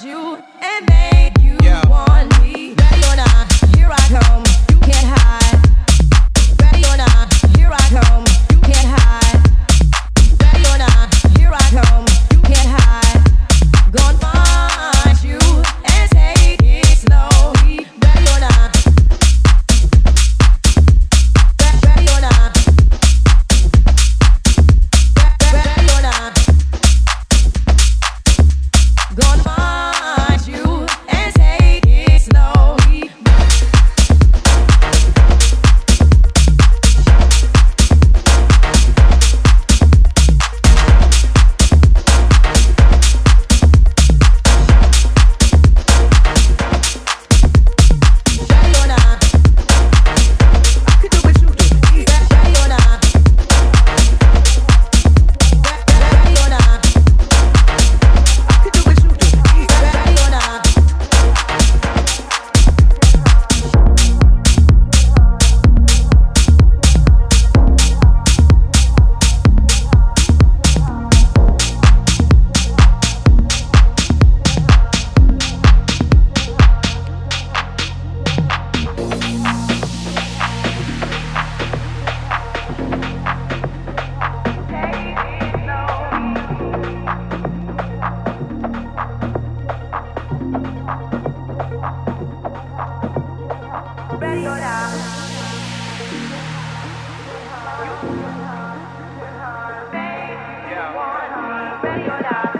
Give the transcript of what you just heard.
you and me. llorar.